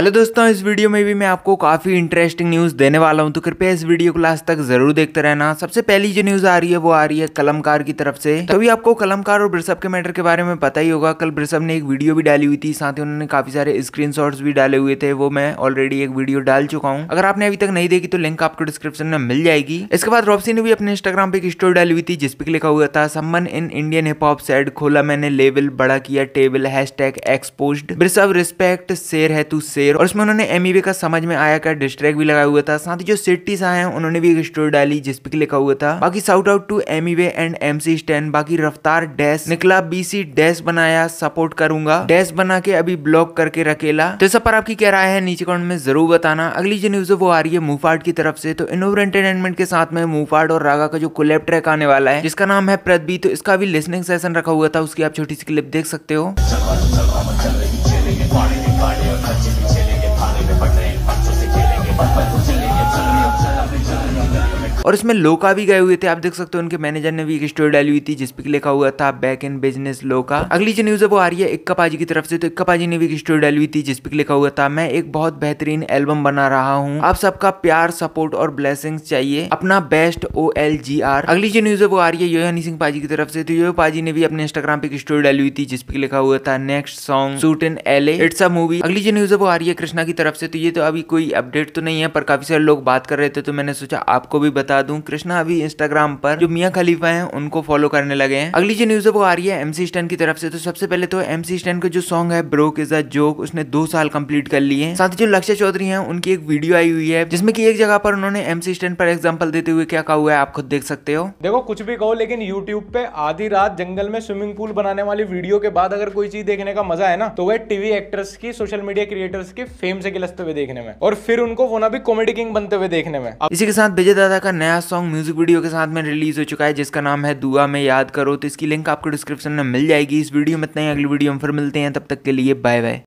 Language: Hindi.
हेलो दोस्तों, इस वीडियो में भी मैं आपको काफ़ी इंटरेस्टिंग न्यूज़ देने वाला हूँ तो कृपया इस वीडियो को लास्ट तक ज़रूर देखते रहना। सबसे पहली जो न्यूज़ आ रही है, वो आ रही है कलमकार की तरफ़ से। तो आपको कलमकार और ब्रिसअप के मैटर के बारे में पता ही होगा। कल ब्रिसअप ने एक वीडियो भी डाली हुई थी, साथ ही उन्होंने काफ़ी सारे स्क्रीन भी डाले हुए थे, वो मैं ऑलरेडी एक वीडियो डाल चुका हूँ। अगर आपने अभी तक नहीं देखी तो लिंक आपको डिस्क्रिप्शन में मिल जाएगी। इसके बाद रॉपसी ने भी अपने इंस्टाग्राम पे एक स्टोरी डाली हुई थी जिसपे लिखा हुआ था someone in Indian hip hop said खोला मैंने लेवल, बड़ा किया table hash tag expose respect शेर है तू शेर और उसमें उन्होंने एमईवी का समझ में आया का डिस्ट्रैक्ट भी लगाया हुआ था। साथ ही जो सिटीज़ आए हैं, उन्होंने भी एक स्टोरी डाली जिसपे लिखा हुआ था। बाकी shout out to M and MC stand बाकी रफ्तार डैश निकला। बीसी डैश बनाया। सपोर्ट करूँगा। डैश बना के अभी ब्लॉक करके रखेला। तो सब पर आपकी क्या राय है, नीचे कमेंट में ज़रूर बताना। अगली जो न्यूज़ है, वो आ रही है मूफार्ट की तरफ़ से। तो इनोवर एंटरटेनमेंट के साथ में मूफार्ट और रागा का जो कोलेब ट्रैक आने वाला है, जिसका नाम है प्रदबी तो इसका भी लिसनिंग सेशन रखा हुआ था। उसकी आप छोटी सी क्लिप देख सकते हो। और इसमें लोका भी गए हुए थे, आप देख सकते हो, उनके मैनेजर ने भी एक स्टोरी डाली हुई थी, जिसपे लिखा हुआ था बैक इन बिज़नेस लोका. अगली जो न्यूज़ है, वो आ रही है इक्का पाजी की तरफ़ से तो इक्का पाजी ने भी एक स्टोरी डाली हुई थी, जिसपे लिखा हुआ था, मैं एक बहुत बेहतरीन एल्बम बना रहा हूँ। आप सबका प्यार सपोर्ट और ब्लेसिंग चाहिए। अपना best O L G R अगली जो न्यूज़ है, वो आ रही है यो हनी सिंह पाजी की तरफ़ से तो यो पाजी ने भी अपने इंस्टाग्राम पे एक स्टोरी डाली हुई थी, जिसपे लिखा हुआ था next song shoot in L it's a movie अगली जो न्यूज़ है, वो आ रही है कृष्णा की तरफ़ से तो ये तो अभी कोई अपडेट तो नहीं है, पर काफ़ी सारे लोग बात कर रहे थे तो मैंने सोचा आपको भी बता दूँ कृष्णा अभी इंस्टाग्राम पर जो मियाँ खलीफा है उनको फॉलो करने लगे हैं। अगली जो न्यूज़ है वो आ रही है एमसी स्टैन की तरफ़ से। तो सबसे पहले तो एमसी स्टैन का जो सॉन्ग है ब्रोक इज़ अ जोक उसने दो साल कंप्लीट कर लिए साथ ही जो लक्ष्य चौधरी है उनकी एक वीडियो आई हुई है जिसमें की एक जगह पर उन्होंने एमसी स्टैन पर एग्ज़ाम्पल देते हुए क्या कहा हुआ है आप खुद देख सकते हो। देखो कुछ भी कहो लेकिन यूट्यूब पे आधी रात जंगल में स्विमिंग पूल बनाने वाली वीडियो के बाद अगर कोई चीज़ देखने का मज़ा है ना तो वह टीवी एक्टर्स की सोशल मीडिया क्रिएटर्स की फेम से गिलसते हुए देखने में। और फिर उनको वो ना भी कॉमेडी किंग बनते हुए देखने में। इसी के साथ विजय दादा का नया सॉन्ग म्यूज़िक वीडियो के साथ में रिलीज़ हो चुका है, जिसका नाम है दुआ में याद करो। तो इसकी लिंक आपको डिस्क्रिप्शन में मिल जाएगी। इस वीडियो में इतना ही। अगली वीडियो में फिर मिलते हैं। तब तक के लिए बाय बाय